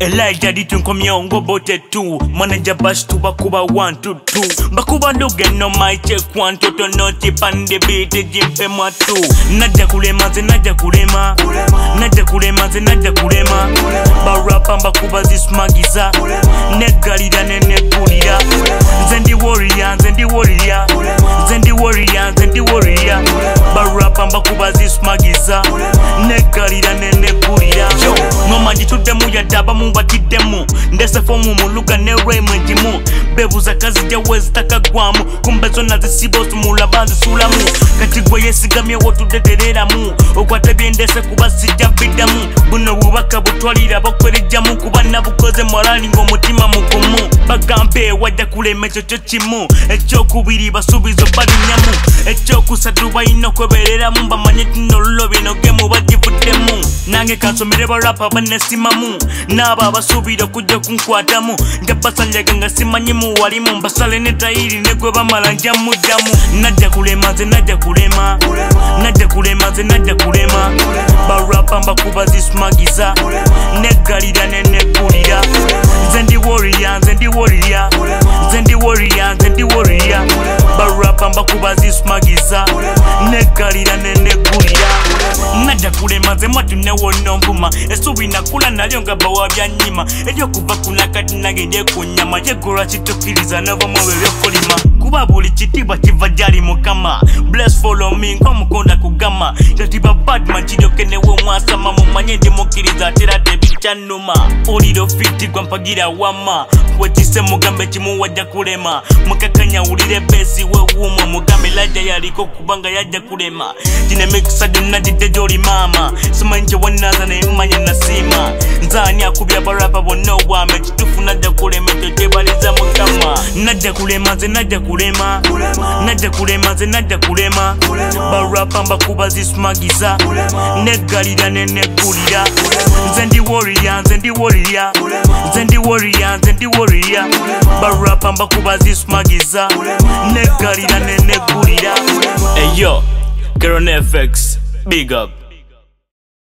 elijah di ditunkomyongo bote tu Manager bash tu bakuba one two two bakuba no check ndugeno maichekwa ntoto noti pande biti jimpe mwatu najja kulema nze najja kulema najja kulema nze najja kulema barapa mbakuba zisumagiza neggalira nenegulira nze ndi woriya nze ndi woriya nze ndi woriya nze ndi woriya barapa mbakuba zisumagiza nene nenegulira wanjituddemu yaddaba mubatiddemu ndesefomu muluga ne remegimu bebuza kazi jawezitakagwamu kumbe zona zisibosumula bazisulamu kati gwe yesigamye wotudedereramu okwata byendese kuba sijja biddamu buno bubaka butwalira bakwerijjamu kuba nabukoze morali ng'omutima mugumu bagambe wajja kulema ekyo kyo kimu ekyokubiri basuubizo balinyamu ekyokusatu balina okwebereramu bamanye tinoolulo binoge mubagivuddemu nange kansomere balapa banne simamu naba abasuubira okujja kunkwatamu nja basanjaga nga simanyimu walimu mbasale ne tayiri negwe bamala nja muddamu najja kulema ze najja kulema najja kulema ze najja kulema barapa mbakuba zisumagiza neggalira ne neggulira ze ndi woriya nze ndi woriya ze ndi woriya nze ndi woriya barapa mbakuba zisumagiza neggalira ne okulema zemwa tunewonoovuma esubi nakula nalyo nga bawa byanyima eryokuva kunakati nage ndyekunyama yegolwa kitukiriza nobomwebyo byokulima kuba buli kitibwa kiva gyali mukama bless follow me nkomukonda kugama yatiba badman kiryokenewo mwasama mumanye ndimukiriza atera tebikyanuma oliro fiti gwa mpagira wama wekise mugambe kimuwajja kulema mukakanya wulire besi wewuma daraja yaliko kubanga yajja kulema gina emikisa gyonna gidde gyolimaama simanyi kyewanaaza naye mmanya nasiima nzaani akubya abalapa bonna obwama ekitufu najja kulema ekyo kyebaliza mukama najja kulema nze najja kulema najja kulema nze najja kulema balapa mbakuba zisumagiza neggalira ne neggulira nze ndiwolirya nze ndiwolirya nze ndi woriya nze ndi woriya barapamba kuba zisumagiza negalira neneegulira eyo geronefex big up